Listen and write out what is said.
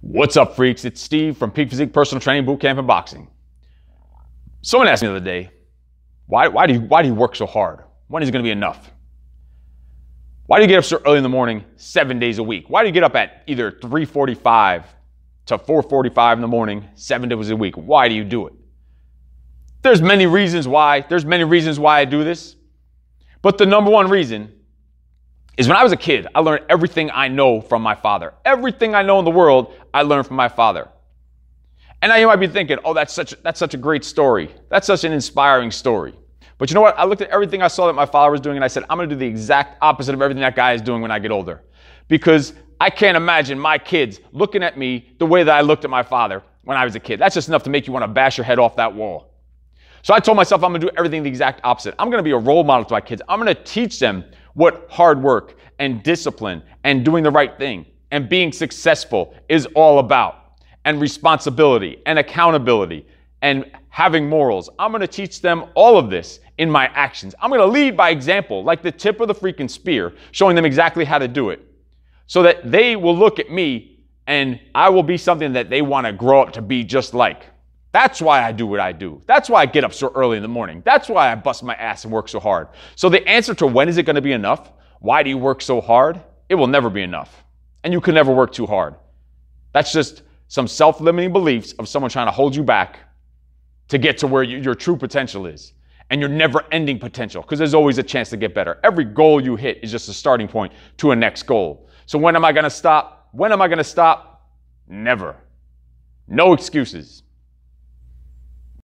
What's up, freaks? It's Steve from Peak Physique Personal Training Bootcamp and Boxing. Someone asked me the other day, why, why, do you, why do you work so hard? When is it going to be enough? Why do you get up so early in the morning, seven days a week? Why do you get up at either 3:45 to 4:45 in the morning, seven days a week? Why do you do it? There's many reasons why. There's many reasons why I do this, but the number one reason is when I was a kid, I learned everything I know from my father. Everything I know in the world, I learned from my father. And now you might be thinking, oh, that's such, that's such a great story. That's such an inspiring story. But you know what? I looked at everything I saw that my father was doing and I said, I'm going to do the exact opposite of everything that guy is doing when I get older. Because I can't imagine my kids looking at me the way that I looked at my father when I was a kid. That's just enough to make you want to bash your head off that wall. So I told myself I'm going to do everything the exact opposite. I'm going to be a role model to my kids. I'm going to teach them what hard work and discipline and doing the right thing and being successful is all about, and responsibility and accountability and having morals. I'm going to teach them all of this in my actions. I'm going to lead by example, like the tip of the freaking spear, showing them exactly how to do it so that they will look at me and I will be something that they want to grow up to be just like. That's why I do what I do. That's why I get up so early in the morning. That's why I bust my ass and work so hard. So the answer to when is it going to be enough? Why do you work so hard? It will never be enough. And you can never work too hard. That's just some self limiting beliefs of someone trying to hold you back to get to where you, your true potential is and your never ending potential because there's always a chance to get better. Every goal you hit is just a starting point to a next goal. So when am I going to stop? When am I going to stop? Never. No excuses.